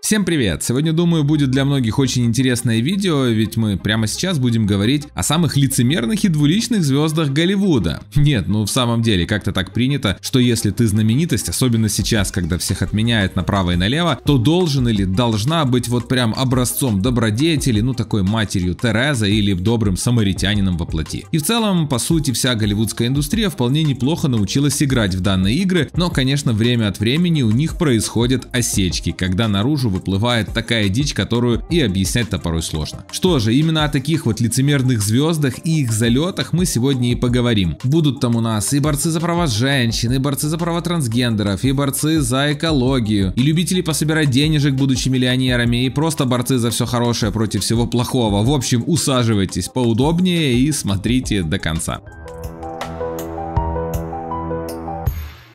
Всем привет! Сегодня, думаю, будет для многих очень интересное видео, ведь мы прямо сейчас будем говорить о самых лицемерных и двуличных звездах Голливуда. Нет, ну в самом деле, как-то так принято, что если ты знаменитость, особенно сейчас, когда всех отменяют направо и налево, то должен или должна быть вот прям образцом добродетели, ну такой матерью Тереза или добрым самаритянином во плоти. И в целом, по сути, вся голливудская индустрия вполне неплохо научилась играть в данные игры, но, конечно, время от времени у них происходят осечки, когда наружу наружу выплывает такая дичь, которую и объяснять-то порой сложно. Что же, именно о таких вот лицемерных звездах и их залетах мы сегодня и поговорим. Будут там у нас и борцы за права женщин, и борцы за права трансгендеров, и борцы за экологию, и любители пособирать денежек, будучи миллионерами, и просто борцы за все хорошее против всего плохого. В общем, усаживайтесь поудобнее и смотрите до конца.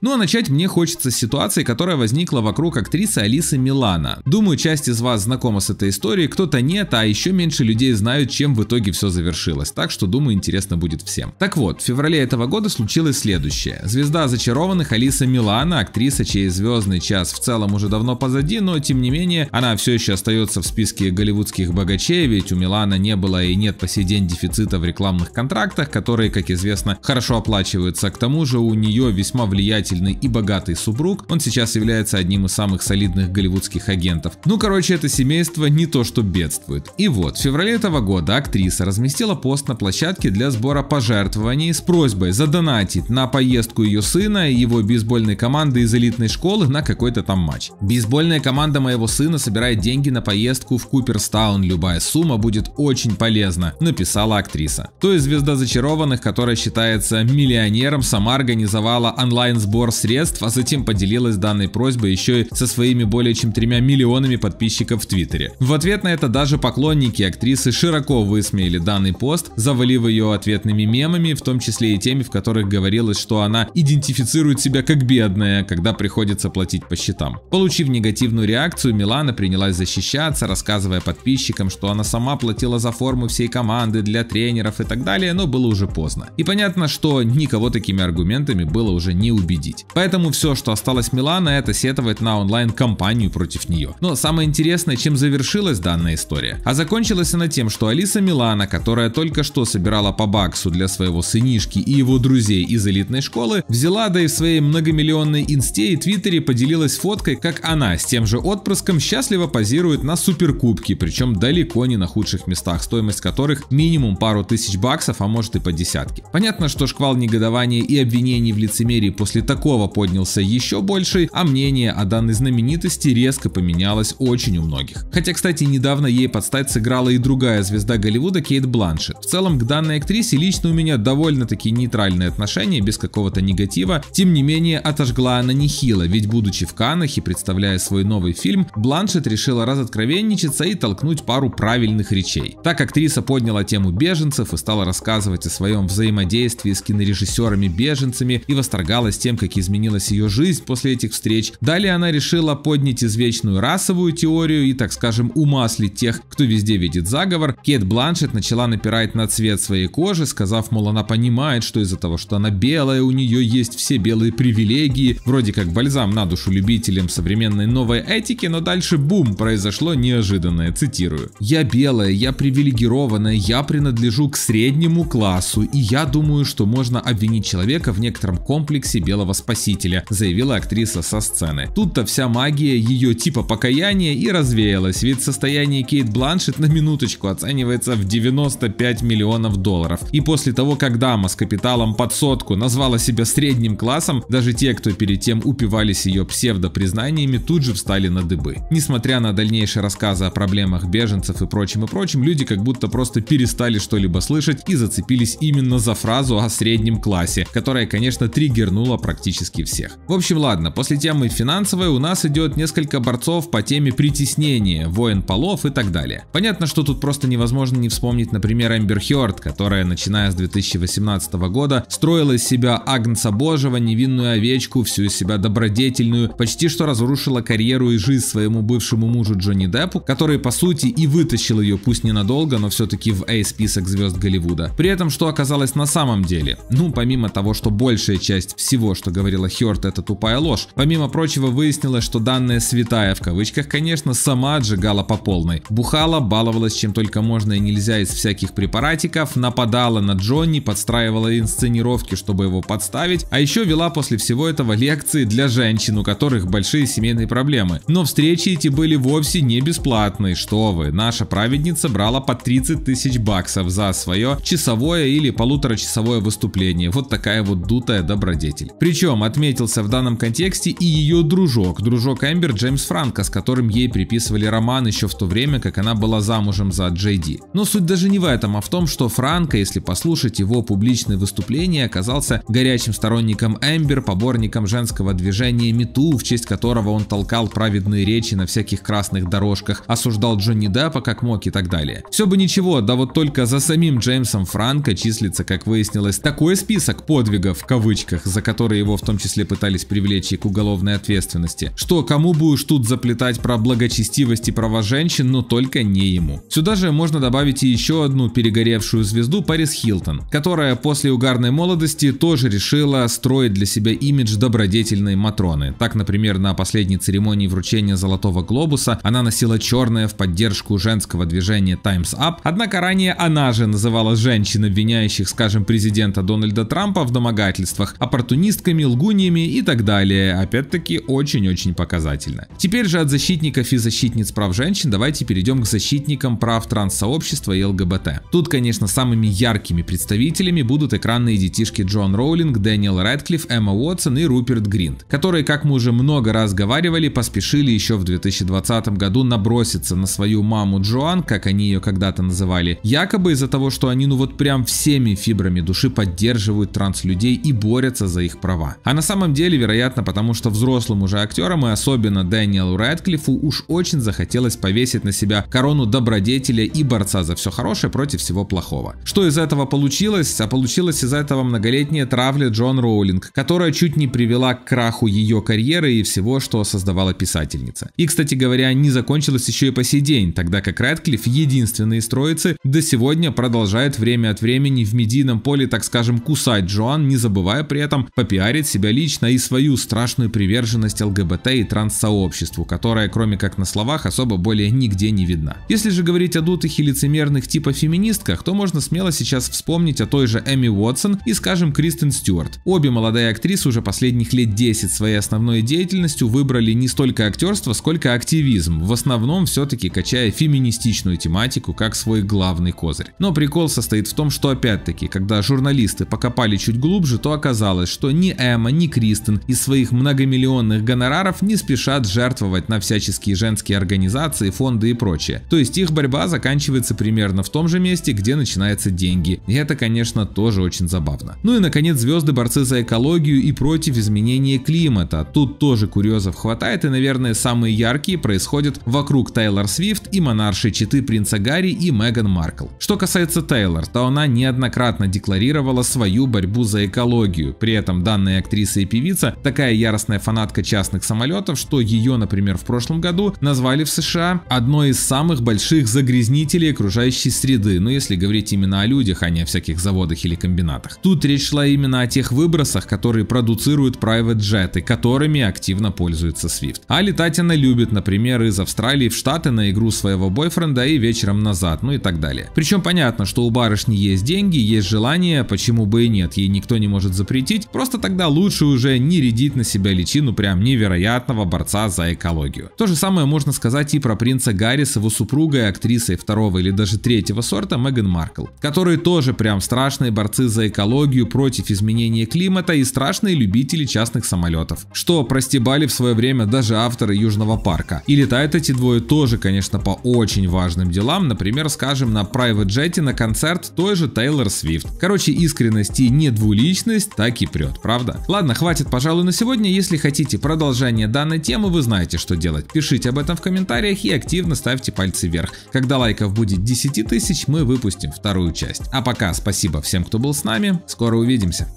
Ну а начать мне хочется с ситуации, которая возникла вокруг актрисы Алисы Милана. Думаю, часть из вас знакома с этой историей, кто-то нет, а еще меньше людей знают, чем в итоге все завершилось. Так что, думаю, интересно будет всем. Так вот, в феврале этого года случилось следующее. Звезда зачарованных Алиса Милана, актриса, чей звездный час в целом уже давно позади, но тем не менее, она все еще остается в списке голливудских богачей, ведь у Милана не было и нет по сей день дефицита в рекламных контрактах, которые, как известно, хорошо оплачиваются. К тому же у нее весьма влиятельный влиятельный и богатый супруг, он сейчас является одним из самых солидных голливудских агентов. Ну короче, это семейство не то что бедствует. И вот, в феврале этого года актриса разместила пост на площадке для сбора пожертвований с просьбой задонатить на поездку ее сына и его бейсбольной команды из элитной школы на какой-то там матч. Бейсбольная команда моего сына собирает деньги на поездку в Куперстаун, любая сумма будет очень полезна, написала актриса. То есть звезда зачарованных, которая считается миллионером, сама организовала онлайн-сбор сбор средств, а затем поделилась данной просьбой еще и со своими более чем тремя миллионами подписчиков в Твиттере. В ответ на это даже поклонники актрисы широко высмеяли данный пост, завалив ее ответными мемами, в том числе и теми, в которых говорилось, что она идентифицирует себя как бедная, когда приходится платить по счетам. Получив негативную реакцию, Милана принялась защищаться, рассказывая подписчикам, что она сама платила за форму всей команды для тренеров и так далее, но было уже поздно. И понятно, что никого такими аргументами было уже не убедить победить. Поэтому все, что осталось Милана, это сетовать на онлайн-компанию против нее. Но самое интересное, чем завершилась данная история. А закончилась она тем, что Алиса Милана, которая только что собирала по баксу для своего сынишки и его друзей из элитной школы, взяла да и в своей многомиллионной инсте и твиттере поделилась фоткой, как она с тем же отпрыском счастливо позирует на суперкубке, причем далеко не на худших местах, стоимость которых минимум пару тысяч баксов, а может и по десятке. Понятно, что шквал негодования и обвинений в лицемерии после такого поднялся еще больше, а мнение о данной знаменитости резко поменялось очень у многих. Хотя, кстати, недавно ей подстать сыграла и другая звезда Голливуда Кейт Бланшет. В целом, к данной актрисе лично у меня довольно-таки нейтральное отношение, без какого-то негатива. Тем не менее, отожгла она нехило, ведь будучи в Каннах и представляя свой новый фильм, Бланшет решила разоткровенничаться и толкнуть пару правильных речей. Так актриса подняла тему беженцев и стала рассказывать о своем взаимодействии с кинорежиссерами-беженцами и восторгалась тем, как изменилась ее жизнь после этих встреч. Далее она решила поднять извечную расовую теорию и, так скажем, умаслить тех, кто везде видит заговор. Кейт Бланшет начала напирать на цвет своей кожи, сказав, мол, она понимает, что из-за того, что она белая, у нее есть все белые привилегии, вроде как бальзам на душу любителям современной новой этики, но дальше бум, произошло неожиданное, цитирую. «Я белая, я привилегированная, я принадлежу к среднему классу, и я думаю, что можно обвинить человека в некотором комплексе белого спасителя, заявила актриса со сцены. Тут-то вся магия ее типа покаяния и развеялась, ведь состояние Кейт Бланшет на минуточку оценивается в 95 миллионов долларов. И после того, как дама с капиталом под сотку назвала себя средним классом, даже те, кто перед тем упивались ее псевдопризнаниями, тут же встали на дыбы. Несмотря на дальнейшие рассказы о проблемах беженцев и прочим и прочим, люди как будто просто перестали что-либо слышать и зацепились именно за фразу о среднем классе, которая, конечно, триггернула практически практически всех. В общем, ладно, после темы финансовой у нас идет несколько борцов по теме притеснения, воин полов и так далее. Понятно, что тут просто невозможно не вспомнить, например, Эмбер Хёрд, которая, начиная с 2018 года, строила из себя Агнца Божьего, невинную овечку, всю из себя добродетельную, почти что разрушила карьеру и жизнь своему бывшему мужу Джонни Деппу, который по сути и вытащил ее, пусть ненадолго, но все-таки в A-список звезд Голливуда. При этом, что оказалось на самом деле? Ну, помимо того, что большая часть всего, что говорила Хёрд, это тупая ложь. Помимо прочего, выяснилось, что данная «святая» в кавычках, конечно, сама отжигала по полной. Бухала, баловалась чем только можно и нельзя из всяких препаратиков, нападала на Джонни, подстраивала инсценировки, чтобы его подставить, а еще вела после всего этого лекции для женщин, у которых большие семейные проблемы. Но встречи эти были вовсе не бесплатные, что вы. Наша праведница брала по 30 тысяч баксов за свое часовое или полуторачасовое выступление. Вот такая вот дутая добродетель. Причем отметился в данном контексте и ее дружок, дружок Эмбер Джеймс Франко, с которым ей приписывали роман еще в то время, как она была замужем за Джей Ди. Но суть даже не в этом, а в том, что Франко, если послушать его публичные выступления, оказался горячим сторонником Эмбер, поборником женского движения МИТУ, в честь которого он толкал праведные речи на всяких красных дорожках, осуждал Джонни Деппа как мог и так далее. Все бы ничего, да вот только за самим Джеймсом Франко числится, как выяснилось, такой список подвигов в кавычках, за которые его в том числе пытались привлечь и к уголовной ответственности, что кому будешь тут заплетать про благочестивость и права женщин, но только не ему. Сюда же можно добавить и еще одну перегоревшую звезду Парис Хилтон, которая после угарной молодости тоже решила строить для себя имидж добродетельной Матроны. Так, например, на последней церемонии вручения Золотого Глобуса она носила черное в поддержку женского движения Times Up, однако ранее она же называла женщин, обвиняющих, скажем, президента Дональда Трампа в домогательствах, оппортунистками, лгуньями и так далее. Опять-таки очень-очень показательно. Теперь же от защитников и защитниц прав женщин давайте перейдем к защитникам прав транссообщества и ЛГБТ. Тут, конечно, самыми яркими представителями будут экранные детишки Джон Роулинг, Дэниел Рэдклифф, Эмма Уотсон и Руперт Гринд, которые, как мы уже много раз говорили, поспешили еще в 2020 году наброситься на свою маму Джоан, как они ее когда-то называли, якобы из-за того, что они ну вот прям всеми фибрами души поддерживают транслюдей и борются за их права. А на самом деле, вероятно, потому что взрослым уже актерам и особенно Дэниелу Рэдклиффу уж очень захотелось повесить на себя корону добродетеля и борца за все хорошее против всего плохого. Что из этого получилось? А получилось из этого многолетняя травля Джон Роулинг, которая чуть не привела к краху ее карьеры и всего, что создавала писательница. И, кстати говоря, не закончилась еще и по сей день, тогда как Рэдклифф, единственный из троицы, до сегодня продолжает время от времени в медийном поле, так скажем, кусать Джоан, не забывая при этом попиарить себя лично и свою страшную приверженность ЛГБТ и транс-сообществу, которая, кроме как на словах, особо более нигде не видна. Если же говорить о дутых и лицемерных типа феминистках, то можно смело сейчас вспомнить о той же Эми Уотсон и, скажем, Кристен Стюарт. Обе молодые актрисы уже последних лет 10 своей основной деятельностью выбрали не столько актерство, сколько активизм, в основном все-таки качая феминистичную тематику как свой главный козырь. Но прикол состоит в том, что опять-таки, когда журналисты покопали чуть глубже, то оказалось, что ни Эмма, ни Кристен из своих многомиллионных гонораров не спешат жертвовать на всяческие женские организации, фонды и прочее. То есть их борьба заканчивается примерно в том же месте, где начинаются деньги. И это, конечно, тоже очень забавно. Ну и наконец звезды-борцы за экологию и против изменения климата. Тут тоже курьезов хватает и, наверное, самые яркие происходят вокруг Тейлор Свифт и монаршей читы принца Гарри и Меган Маркл. Что касается Тейлор, то она неоднократно декларировала свою борьбу за экологию. При этом данная актриса и певица такая яростная фанатка частных самолетов, что ее, например, в прошлом году назвали в США одной из самых больших загрязнителей окружающей среды, ну если говорить именно о людях, а не о всяких заводах или комбинатах. Тут речь шла именно о тех выбросах, которые продуцируют private джеты, которыми активно пользуется Swift. А летать она любит, например, из Австралии в Штаты на игру своего бойфренда и вечером назад, ну и так далее. Причем понятно, что у барышни есть деньги, есть желание, почему бы и нет, ей никто не может запретить, просто тогда лучше уже не рядить на себя личину прям невероятного борца за экологию. То же самое можно сказать и про принца Гарри с его супругой, актрисой второго или даже третьего сорта Меган Маркл, которые тоже прям страшные борцы за экологию против изменения климата и страшные любители частных самолетов, что простебали в свое время даже авторы Южного парка. И летают эти двое тоже, конечно, по очень важным делам, например, скажем, на private jet на концерт той же Тейлор Свифт. Короче, искренность и не двуличность так и прет, правда? Ладно, хватит, пожалуй, на сегодня. Если хотите продолжение данной темы, вы знаете, что делать. Пишите об этом в комментариях и активно ставьте пальцы вверх. Когда лайков будет 10 тысяч, мы выпустим вторую часть. А пока спасибо всем, кто был с нами. Скоро увидимся.